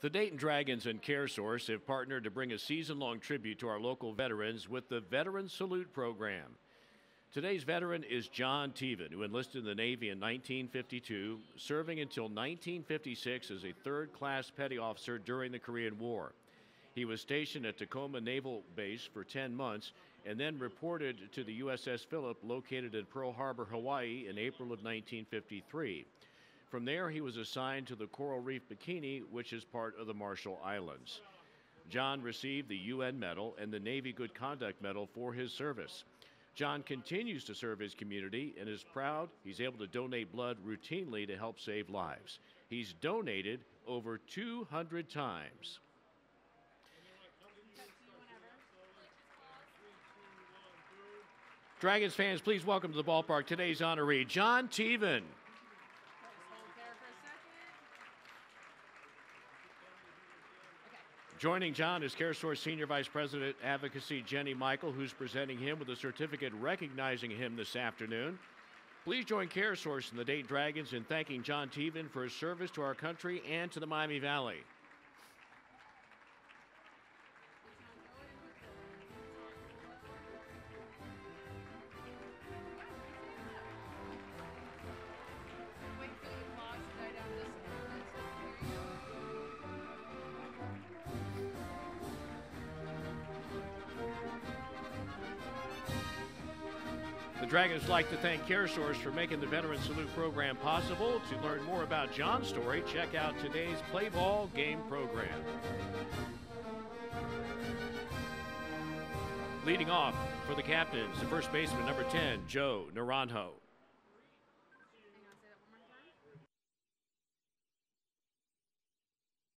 The Dayton Dragons and CareSource have partnered to bring a season long tribute to our local veterans with the Veteran Salute Program. Today's veteran is John Teevan, who enlisted in the Navy in 1952, serving until 1956 as a third class petty officer during the Korean War. He was stationed at Tacoma Naval Base for 10 months and then reported to the USS Philip, located in Pearl Harbor, Hawaii, in April of 1953. From there, he was assigned to the Coral Reef Bikini, which is part of the Marshall Islands. John received the UN Medal and the Navy Good Conduct Medal for his service. John continues to serve his community and is proud he's able to donate blood routinely to help save lives. He's donated over 200 times. Dragons fans, please welcome to the ballpark today's honoree, John Teevan. Joining John is CareSource Senior Vice President Advocacy Jenny Michael, who's presenting him with a certificate recognizing him this afternoon. Please join CareSource and the Dayton Dragons in thanking John Teevan for his service to our country and to the Miami Valley. The Dragons like to thank CareSource for making the Veteran Salute program possible. To learn more about John's story, check out today's Play Ball game program. Leading off for the captains, the first baseman, number 10, Joe Naranjo.